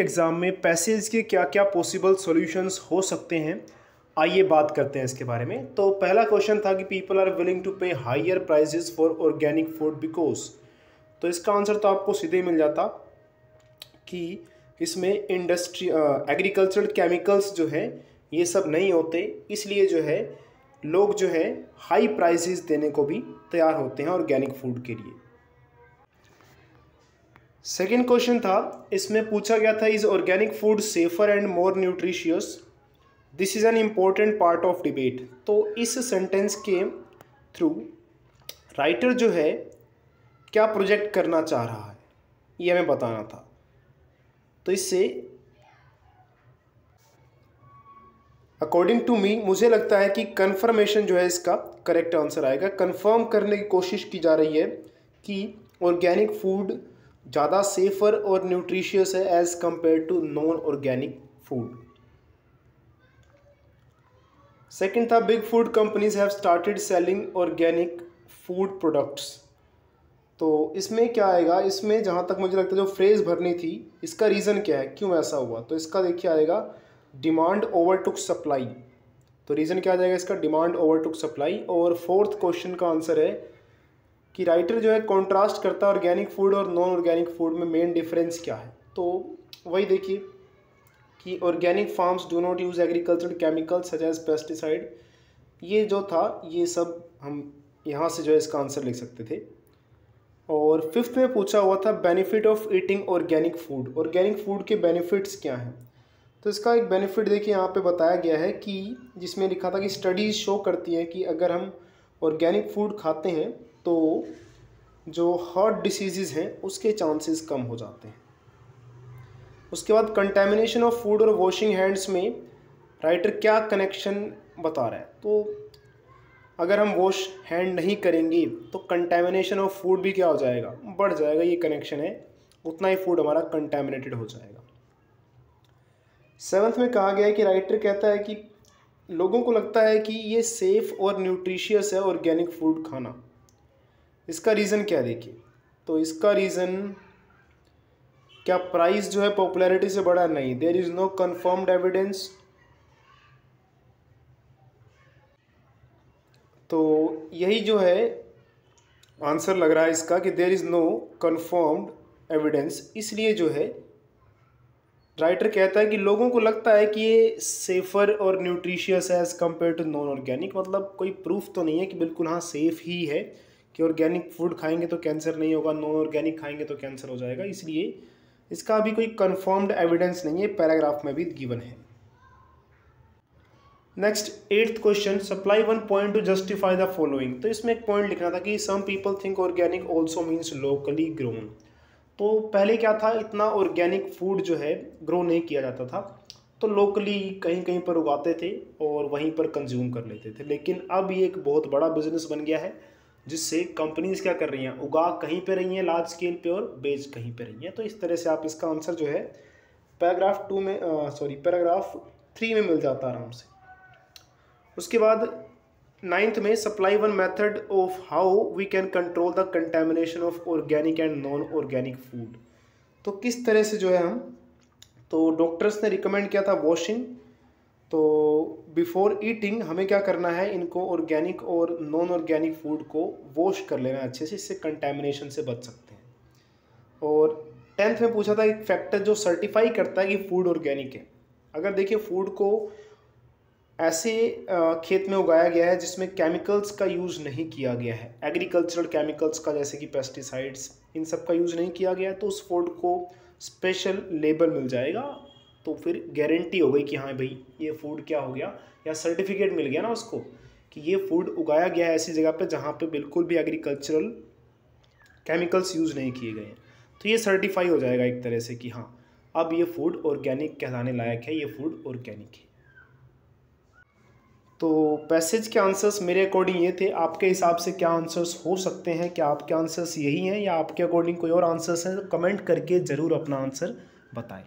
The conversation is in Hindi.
एग्ज़ाम में पैसेज के क्या क्या पॉसिबल सॉल्यूशंस हो सकते हैं? आइए बात करते हैं इसके बारे में। तो पहला क्वेश्चन था कि people are willing to pay higher prices for organic food because तो इसका आंसर तो आपको सीधे मिल जाता कि इसमें इंडस्ट्री एग्रीकल्चरल केमिकल्स जो है, ये सब नहीं होते, इसलिए जो है, लोग जो है हाई प्राइसेस देने को भी तैयार होते हैं ऑर्गेनिक फ़ूड के लिए। सेकेंड क्वेश्चन था, इसमें पूछा गया था is organic food safer and more nutritious this is an important part of debate तो इस सेंटेंस के थ्रू राइटर जो है, क्या प्रोजेक्ट करना चाह रहा है? ये हमें बताना था। तो इससे अकॉर्डिंग टू मी मुझे लगता है कि कन्फर्मेशन जो है इसका करेक्ट आंसर आएगा। कन्फर्म करने की कोशिश की जा रही है कि ऑर्गेनिक फ़ूड ज़्यादा सेफ़र और न्यूट्रिशियस है as compared to non organic food second था big food companies have started selling organic food products तो इसमें क्या आएगा? इसमें जहाँ तक मुझे लगता है जो फ्रेज़ भरनी थी, इसका रीज़न क्या है? क्यों ऐसा हुआ? तो इसका देखिए आएगा डिमांड ओवर टुक सप्लाई तो रीज़न क्या आ जाएगा इसका? डिमांड ओवर टुक सप्लाई और फोर्थ क्वेश्चन का आंसर है कि राइटर जो है कॉन्ट्रास्ट करता है ऑर्गेनिक फ़ूड और नॉन ऑर्गेनिक फ़ूड में मेन डिफरेंस क्या है? तो वही देखिए कि organic farms do not use agriculture chemicals such as pesticide ये जो था, ये सब हम यहाँ से जो है इसका आंसर लिख सकते थे। और फिफ्थ में पूछा हुआ था benefit of eating organic food organic food के बेनिफिट्स क्या हैं? तो इसका एक बेनिफिट देखिए यहाँ पे बताया गया है कि जिसमें लिखा था कि स्टडीज़ शो करती हैं कि अगर हम ऑर्गेनिक फ़ूड खाते हैं तो जो हार्ट डिसीज़ हैं, उसके चांसेस कम हो जाते हैं। उसके बाद कंटेमिनेशन ऑफ़ फ़ूड और वॉशिंग हैंड्स में राइटर क्या कनेक्शन बता रहा है? तो अगर हम वॉश हैंड नहीं करेंगे तो कंटेमिनेशन ऑफ़ फ़ूड भी क्या हो जाएगा? बढ़ जाएगा, ये कनेक्शन है। उतना ही फ़ूड हमारा कंटेमिनेटेड हो जाएगा। सेवन्थ में कहा गया है कि राइटर कहता है कि लोगों को लगता है कि ये सेफ़ और न्यूट्रिशियस है ऑर्गेनिक फ़ूड खाना। इसका रीज़न क्या देखिए? तो इसका रीज़न क्या प्राइस जो है पॉपुलैरिटी से बड़ा नहीं। There is no confirmed evidence तो यही जो है आंसर लग रहा है इसका कि there is no confirmed evidence इसलिए जो है राइटर कहता है कि लोगों को लगता है कि ये सेफ़र और न्यूट्रिशियस है as compared to non organic मतलब कोई प्रूफ तो नहीं है कि बिल्कुल हाँ सेफ़ ही है। कि ऑर्गेनिक फ़ूड खाएँगे तो कैंसर नहीं होगा नॉन ऑर्गेनिक खाएँगे तो कैंसर हो जाएगा। इसलिए इसका अभी कोई कन्फर्म्ड एविडेंस नहीं है पैराग्राफ में भी गिवन है। Next eighth question supply one point to justify the following तो इसमें एक पॉइंट लिखना था कि some people think organic also means locally grown तो पहले क्या था, इतना ऑर्गेनिक फ़ूड जो है ग्रो नहीं किया जाता था। तो लोकली कहीं कहीं पर उगाते थे और वहीं पर कंज्यूम कर लेते थे। लेकिन अब ये एक बहुत बड़ा बिज़नेस बन गया है। जिससे कंपनीज़ क्या कर रही हैं? उगा कहीं पे रही हैं लार्ज स्केल पे और बेच कहीं पे रही हैं। तो इस तरह से आप इसका आंसर जो है पैराग्राफ टू में सॉरी पैराग्राफ थ्री में मिल जाता आराम से। उसके बाद नाइन्थ में supply one method of how we can control the contamination of organic and non organic food तो किस तरह से जो है हम तो डॉक्टर्स ने रिकमेंड किया था वॉशिंग तो बिफोर ईटिंग हमें क्या करना है? इनको ऑर्गेनिक और नॉन ऑर्गेनिक फ़ूड को वॉश कर लेना अच्छे से, इससे कंटेमिनेशन से बच सकते हैं। और टेंथ में पूछा था, एक फैक्टर जो सर्टिफाई करता है कि फ़ूड ऑर्गेनिक है। अगर देखिए फ़ूड को ऐसे खेत में उगाया गया है जिसमें केमिकल्स का यूज़ नहीं किया गया है। एग्रीकल्चरल केमिकल्स का, जैसे कि पेस्टिसाइड्स इन सब का यूज़ नहीं किया गया है तो उस फ़ूड को स्पेशल लेबल मिल जाएगा। तो फिर गारंटी हो गई कि हाँ भाई, ये फ़ूड क्या हो गया? या सर्टिफिकेट मिल गया ना उसको कि ये फ़ूड उगाया गया है ऐसी जगह पे जहाँ पे बिल्कुल भी एग्रीकल्चरल केमिकल्स यूज़ नहीं किए गए हैं। तो ये सर्टिफाई हो जाएगा एक तरह से कि हाँ अब ये फ़ूड ऑर्गेनिक कहलाने लायक है, ये फ़ूड ऑर्गेनिक है। तो पैसेज के आंसर्स मेरे अकॉर्डिंग ये थे। आपके हिसाब से क्या आंसर्स हो सकते हैं? क्या आपके आंसर्स यही हैं? या आपके अकॉर्डिंग कोई और आंसर्स हैं? तो कमेंट करके ज़रूर अपना आंसर बताएँ।